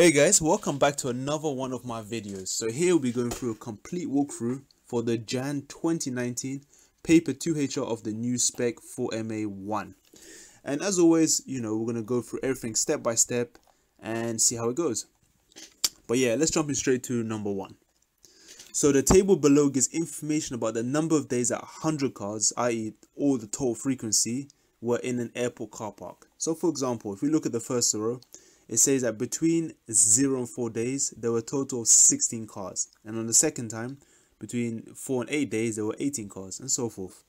Hey guys, welcome back to another one of my videos. So here we'll be going through a complete walkthrough for the Jan 2019 paper 2HR of the new spec 4MA1. And as always, you know, we're going to go through everything step by step and see how it goes. But yeah, let's jump in straight to number one. So the table below gives information about the number of days that 100 cars, i.e. all the total frequency, were in an airport car park. So for example, if we look at the first row, it says that between 0 and 4 days, there were a total of 16 cars. And on the second time, between 4 and 8 days, there were 18 cars, and so forth.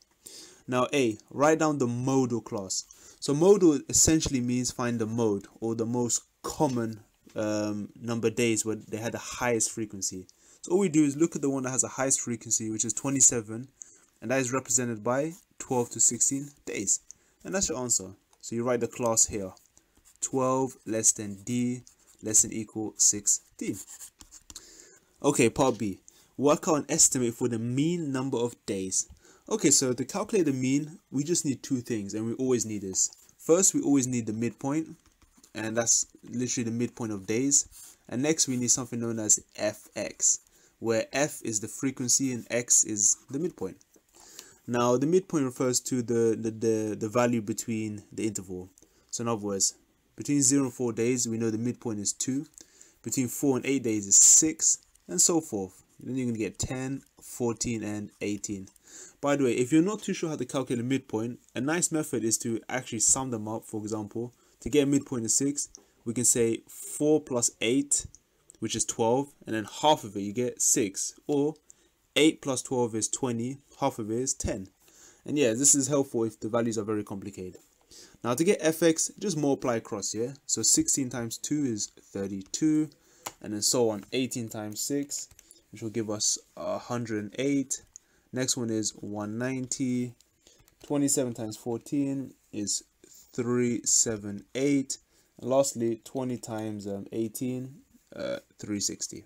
Now A, write down the modal class. So modal essentially means find the mode, or the most common um, number days where they had the highest frequency. So all we do is look at the one that has the highest frequency, which is 27, and that is represented by 12 to 16 days. And that's your answer. So you write the class here. 12 less than D less than equal 6D. Okay, part B. Work out an estimate for the mean number of days. Okay, so to calculate the mean, we just need two things, and we always need this. First, we always need the midpoint, and that's literally the midpoint of days. And next, we need something known as fx, where f is the frequency and x is the midpoint. Now, the midpoint refers to the, the, the, the value between the interval. So in other words, between 0 and 4 days, we know the midpoint is 2. Between 4 and 8 days is 6, and so forth. Then you're going to get 10, 14, and 18. By the way, if you're not too sure how to calculate a midpoint, a nice method is to actually sum them up. For example, to get a midpoint of 6, we can say 4 plus 8, which is 12, and then half of it you get 6. Or 8 plus 12 is 20, half of it is 10. And yeah, this is helpful if the values are very complicated. Now to get fx, just multiply across, yeah? So 16 times 2 is 32, and then so on, 18 times 6, which will give us 108. Next one is 190. 27 times 14 is 378. And lastly, 20 times um, 18, uh, 360.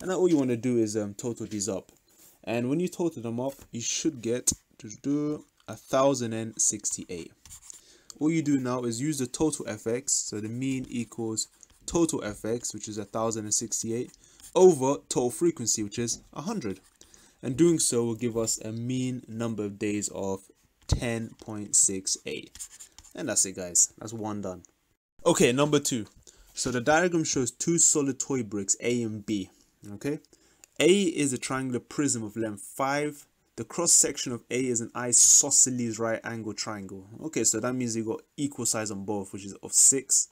And now all you want to do is um, total these up. And when you total them up, you should get to do 1068 all you do now is use the total fx so the mean equals total fx which is 1068 over total frequency which is 100 and doing so will give us a mean number of days of 10.68 and that's it guys. That's one done. Okay number two. So the diagram shows two solid toy bricks a and b okay? A is a triangular prism of length 5 the cross section of A is an isosceles right angle triangle. Okay, so that means you got equal size on both, which is of 6.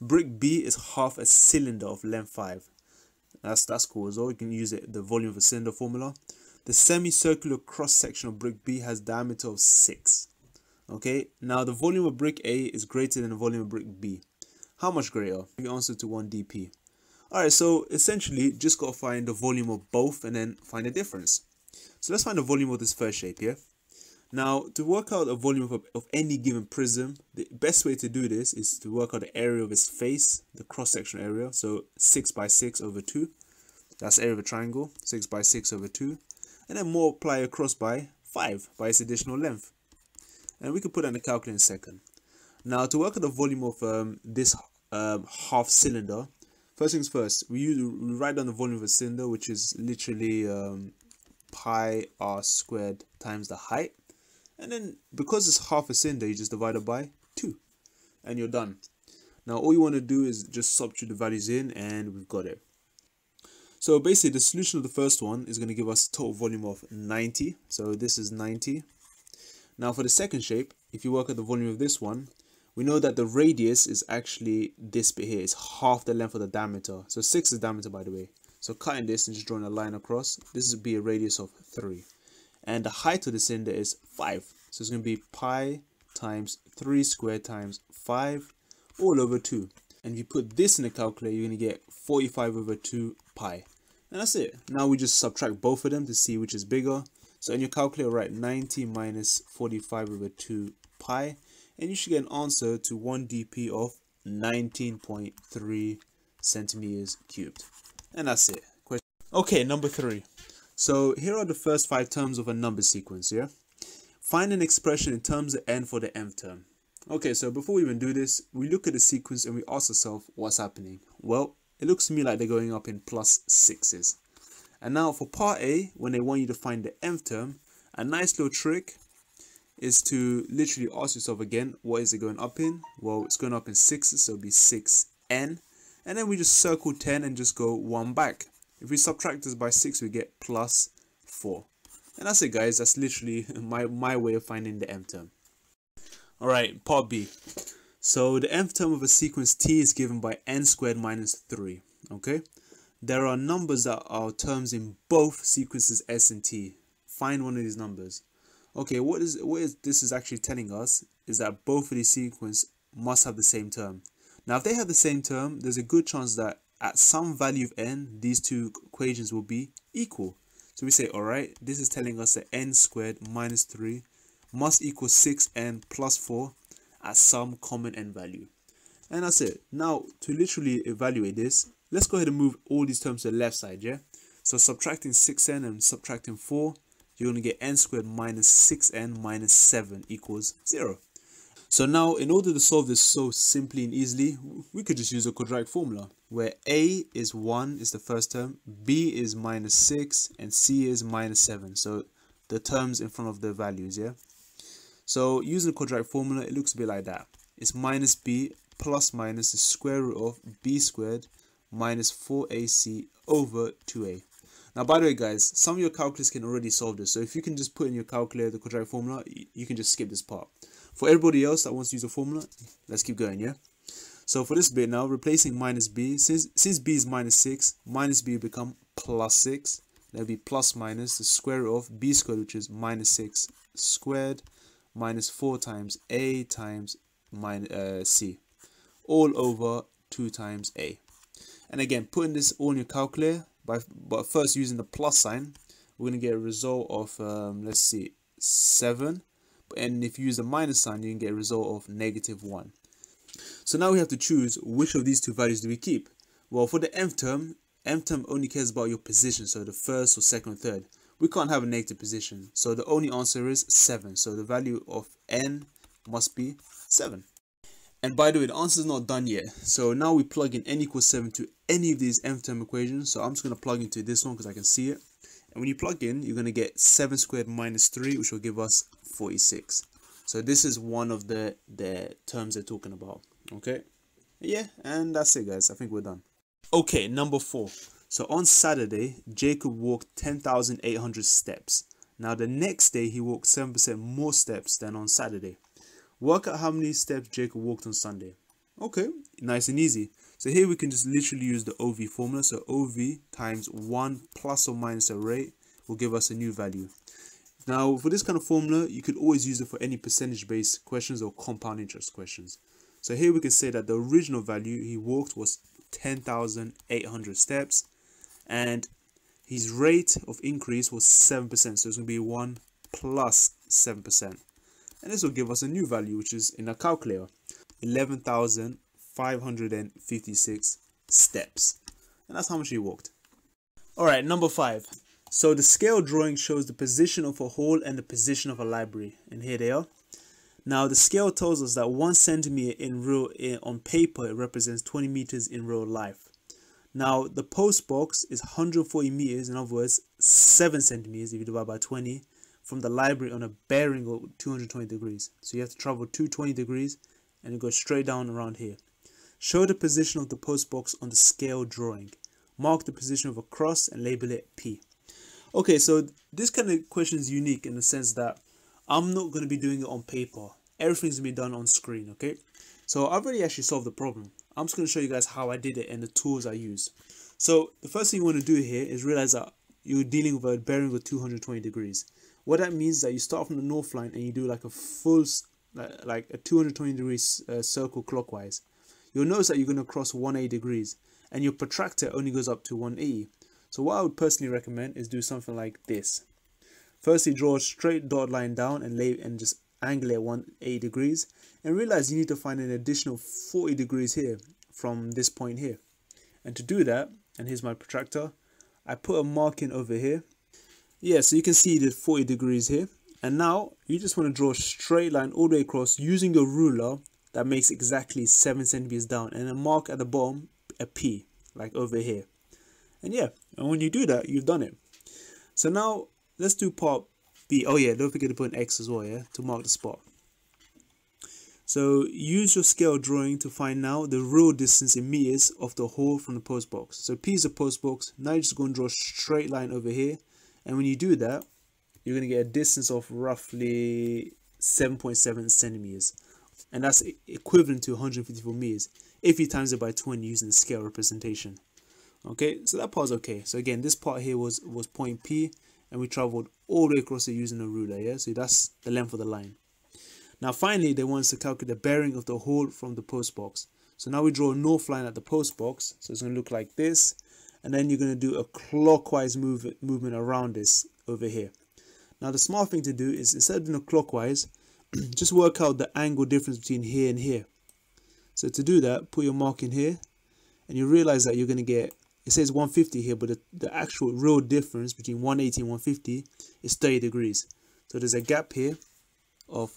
Brick B is half a cylinder of length 5. That's that's cool as well. You can use it the volume of a cylinder formula. The semicircular cross section of brick B has diameter of 6. Okay, now the volume of brick A is greater than the volume of brick B. How much greater? The answer to 1 dp. Alright, so essentially just got to find the volume of both and then find the difference. So let's find the volume of this first shape here. Now, to work out a volume of, of any given prism, the best way to do this is to work out the area of its face, the cross-section area. So 6 by 6 over 2. That's area of a triangle, 6 by 6 over 2. And then multiply across by 5 by its additional length. And we can put that in the calculator in a second. Now, to work out the volume of um, this um, half cylinder, first things first, we, use, we write down the volume of a cylinder, which is literally um, pi r squared times the height. And then because it's half a cylinder, you just divide it by 2. And you're done. Now all you want to do is just substitute the values in and we've got it. So basically the solution of the first one is going to give us total volume of 90. So this is 90. Now for the second shape, if you work out the volume of this one, we know that the radius is actually this bit here. It's half the length of the diameter. So 6 is diameter by the way. So cutting this and just drawing a line across, this would be a radius of 3. And the height of the cylinder is 5. So it's going to be pi times 3 squared times 5 all over 2. And if you put this in the calculator, you're going to get 45 over 2 pi. And that's it. Now we just subtract both of them to see which is bigger. So in your calculator, write 90 minus 45 over 2 pi. And you should get an answer to 1 dp of 19.3 centimeters cubed. And that's it. Okay, number three. So here are the first five terms of a number sequence, yeah? Find an expression in terms of n for the nth term. Okay, so before we even do this, we look at the sequence and we ask ourselves what's happening. Well, it looks to me like they're going up in plus sixes. And now for part A, when they want you to find the nth term, a nice little trick is to literally ask yourself again, what is it going up in? Well, it's going up in sixes, so it'll be 6n. And then we just circle 10 and just go one back. If we subtract this by 6, we get plus 4. And that's it, guys. That's literally my, my way of finding the m term. Alright, part B. So the nth term of a sequence t is given by n squared minus 3. Okay? There are numbers that are terms in both sequences s and t. Find one of these numbers. Okay, what is what is this is actually telling us is that both of these sequences must have the same term. Now, if they have the same term, there's a good chance that at some value of n, these two equations will be equal. So we say, all right, this is telling us that n squared minus 3 must equal 6n plus 4 at some common n value. And that's it. Now, to literally evaluate this, let's go ahead and move all these terms to the left side, yeah? So subtracting 6n and subtracting 4, you're going to get n squared minus 6n minus 7 equals 0. So now, in order to solve this so simply and easily, we could just use a quadratic formula, where a is 1 is the first term, b is minus 6, and c is minus 7. So the terms in front of the values, yeah? So using the quadratic formula, it looks a bit like that. It's minus b plus minus the square root of b squared minus 4ac over 2a. Now, by the way, guys, some of your calculus can already solve this. So if you can just put in your calculator the quadratic formula, you can just skip this part. For everybody else that wants to use a formula, let's keep going, yeah? So for this bit now, replacing minus b, since, since b is minus 6, minus b will become plus 6. That'll be plus minus the square root of b squared, which is minus 6 squared, minus 4 times a times minus, uh, c, all over 2 times a. And again, putting this all in your calculator, by, but first using the plus sign, we're going to get a result of, um, let's see, 7. And if you use the minus sign, you can get a result of negative 1. So now we have to choose which of these two values do we keep. Well, for the nth term, nth term only cares about your position, so the first or second or third. We can't have a negative position, so the only answer is 7. So the value of n must be 7. And by the way, the answer is not done yet. So now we plug in n equals 7 to any of these nth term equations. So I'm just going to plug into this one because I can see it. And when you plug in, you're going to get 7 squared minus 3, which will give us 46. So this is one of the, the terms they're talking about. Okay. Yeah, and that's it, guys. I think we're done. Okay, number four. So on Saturday, Jacob walked 10,800 steps. Now the next day, he walked 7% more steps than on Saturday. Work out how many steps Jacob walked on Sunday. Okay, nice and easy. So here we can just literally use the OV formula. So OV times 1 plus or minus a rate will give us a new value. Now, for this kind of formula, you could always use it for any percentage-based questions or compound interest questions. So here we can say that the original value he walked was 10,800 steps and his rate of increase was 7%. So it's going to be 1 plus 7% and this will give us a new value which is in a calculator 11,556 steps. And that's how much he walked. All right number five. So the scale drawing shows the position of a hall and the position of a library. And here they are. Now the scale tells us that one centimeter in real in, on paper it represents 20 meters in real life. Now the post box is 140 meters in other words 7 centimeters if you divide by 20 from the library on a bearing of 220 degrees. So you have to travel 220 degrees and go straight down around here. Show the position of the post box on the scale drawing. Mark the position of a cross and label it P. Okay, so this kind of question is unique in the sense that I'm not going to be doing it on paper. Everything's going to be done on screen, okay? So I've already actually solved the problem. I'm just going to show you guys how I did it and the tools I used. So the first thing you want to do here is realize that you're dealing with a bearing of 220 degrees. What that means is that you start from the north line and you do like a full, like a 220 degrees uh, circle clockwise. You'll notice that you're going to cross 180 degrees and your protractor only goes up to 180. So what I would personally recommend is do something like this. Firstly, draw a straight dot line down and lay and just angle it 180 degrees and realize you need to find an additional 40 degrees here from this point here. And to do that, and here's my protractor, I put a marking over here yeah so you can see the 40 degrees here and now you just want to draw a straight line all the way across using your ruler that makes exactly 7 centimeters down and a mark at the bottom a P like over here. And yeah, and when you do that, you've done it. So now let's do part B. Oh yeah, don't forget to put an X as well, yeah, to mark the spot. So use your scale drawing to find now the real distance in meters of the hole from the post box. So P is the post box. Now you're just going to draw a straight line over here. And when you do that, you're going to get a distance of roughly 7.7 centimeters. And that's equivalent to 154 meters if you times it by 20 using the scale representation. Okay, so that part's okay. So again, this part here was, was point P and we traveled all the way across it using a ruler, yeah? So that's the length of the line. Now finally, they want us to calculate the bearing of the hole from the post box. So now we draw a north line at the post box. So it's going to look like this. And then you're going to do a clockwise move, movement around this over here. Now the smart thing to do is instead of doing a clockwise, just work out the angle difference between here and here. So to do that, put your mark in here and you realize that you're going to get, it says 150 here, but the, the actual real difference between 180 and 150 is 30 degrees. So there's a gap here of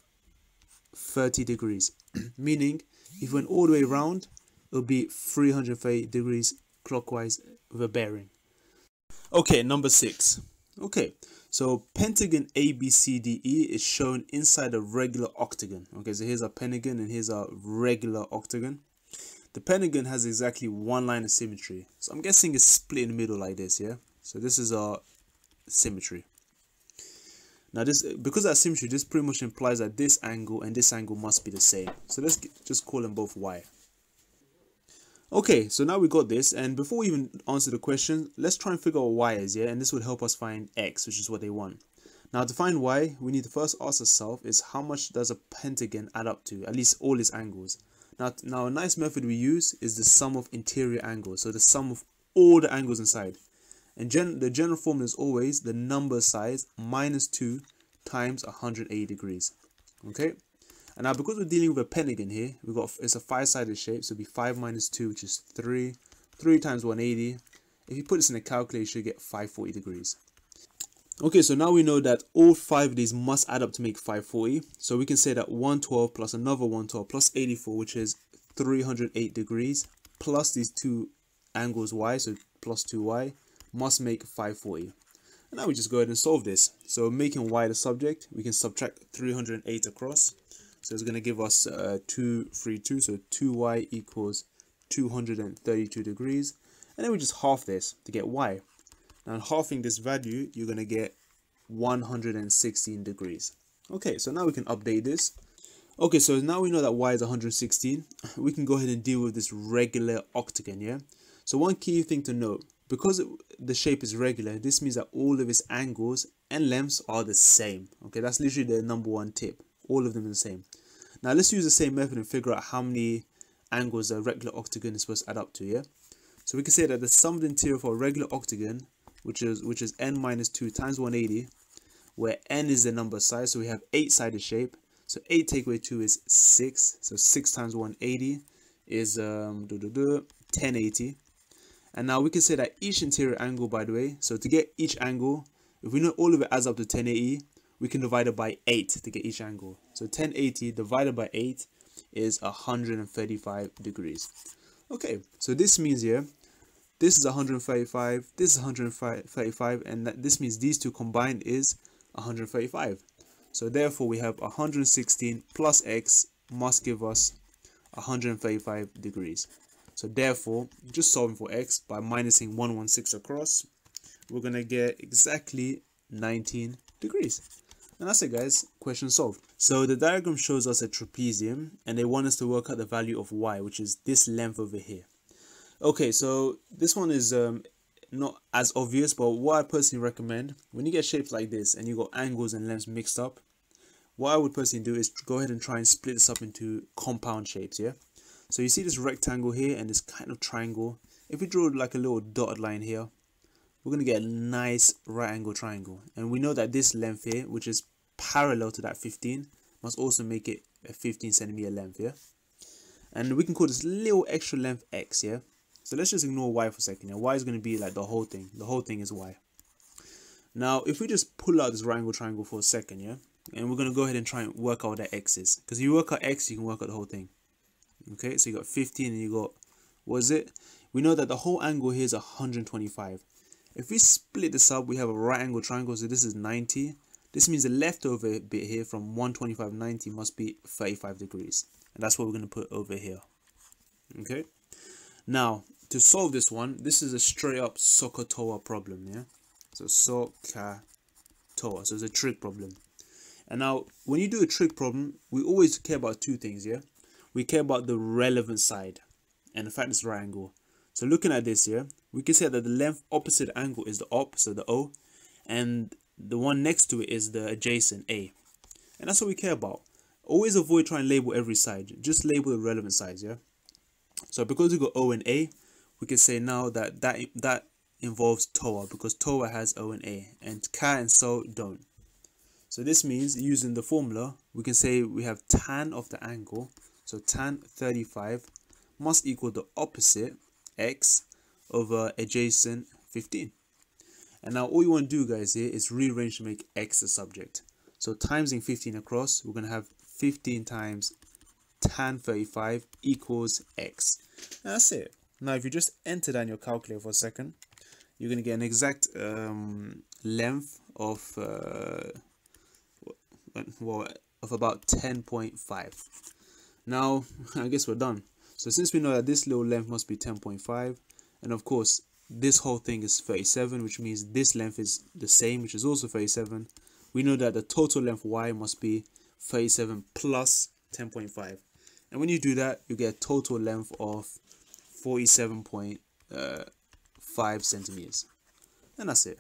30 degrees, meaning if we went all the way around, it would be 330 degrees clockwise with a bearing. Okay, number six. Okay, so pentagon ABCDE is shown inside a regular octagon. Okay, so here's a pentagon and here's a regular octagon. The pentagon has exactly one line of symmetry. So I'm guessing it's split in the middle like this, yeah? So this is our symmetry. Now this, because that symmetry, this pretty much implies that this angle and this angle must be the same. So let's just call them both y. Okay, so now we got this, and before we even answer the question, let's try and figure out y is, yeah? And this would help us find x, which is what they want. Now to find y, we need to first ask ourselves is how much does a pentagon add up to, at least all its angles. Now, now a nice method we use is the sum of interior angles, so the sum of all the angles inside. And gen the general formula is always the number size minus 2 times 180 degrees. Okay, and now because we're dealing with a pentagon here, we've got it's a five-sided shape, so it'll be 5 minus 2, which is 3. 3 times 180. If you put this in a calculator, you get 540 degrees. Okay, so now we know that all five of these must add up to make 540. So we can say that 112 plus another 112 plus 84, which is 308 degrees, plus these two angles y, so plus 2y, must make 540. And now we just go ahead and solve this. So making y the subject, we can subtract 308 across. So it's going to give us uh, 232. So 2y equals 232 degrees. And then we just half this to get y. Now halving this value, you're going to get 116 degrees. Okay, so now we can update this. Okay, so now we know that y is 116. We can go ahead and deal with this regular octagon, yeah? So one key thing to note, because the shape is regular, this means that all of its angles and lengths are the same. Okay, that's literally the number one tip. All of them are the same. Now let's use the same method and figure out how many angles a regular octagon is supposed to add up to, yeah? So we can say that the sum of the interior for a regular octagon, which is which is n minus 2 times 180, where n is the number size, so we have 8-sided shape. So 8 take away 2 is 6, so 6 times 180 is um, 1080. And now we can say that each interior angle, by the way, so to get each angle, if we know all of it adds up to 1080, we can divide it by 8 to get each angle. So 1080 divided by 8 is 135 degrees. Okay, so this means here, this is 135, this is 135, and that, this means these two combined is 135. So therefore we have 116 plus x must give us 135 degrees. So therefore, just solving for x by minusing 116 across, we're going to get exactly 19 degrees. And that's it guys, question solved. So the diagram shows us a trapezium and they want us to work out the value of y, which is this length over here. Okay, so this one is um, not as obvious, but what I personally recommend, when you get shapes like this and you got angles and lengths mixed up, what I would personally do is go ahead and try and split this up into compound shapes, yeah? So you see this rectangle here and this kind of triangle. If we draw like a little dotted line here, we're going to get a nice right angle triangle. And we know that this length here, which is parallel to that 15, must also make it a 15 centimeter length, yeah? And we can call this little extra length x, yeah? So let's just ignore y for a second. Yeah? y is going to be like the whole thing. The whole thing is y. Now, if we just pull out this right angle triangle for a second, yeah? And we're going to go ahead and try and work out what that x is. Because if you work out x, you can work out the whole thing. Okay, so you got 15 and you got, what is it? we know that the whole angle here is 125. If we split this up, we have a right angle triangle, so this is 90. This means the leftover bit here from 125 90 must be 35 degrees. And that's what we're going to put over here. Okay. Now, to solve this one, this is a straight up SOHCAHTOA problem, yeah? So SOHCAHTOA, so it's a trig problem. And now, when you do a trig problem, we always care about two things, yeah? We care about the relevant side, and the fact it's right angle. So looking at this here, we can say that the length opposite angle is the op, so the O, and the one next to it is the adjacent A. And that's what we care about. Always avoid trying to label every side. Just label the relevant sides, yeah? So because we got O and A, we can say now that that, that involves TOA because TOA has O and A and CA and SO don't. So this means using the formula, we can say we have tan of the angle. So tan 35 must equal the opposite x over adjacent 15. And now all you want to do guys here is rearrange to make x the subject. So timesing 15 across, we're going to have 15 times tan 35 equals x. And that's it. Now if you just enter that in your calculator for a second, you're going to get an exact um, length of uh, well of about 10.5. Now I guess we're done. So since we know that this little length must be 10.5 and of course this whole thing is 37 which means this length is the same which is also 37 we know that the total length y must be 37 plus 10.5 and when you do that you get a total length of 47.5 uh, centimeters. And that's it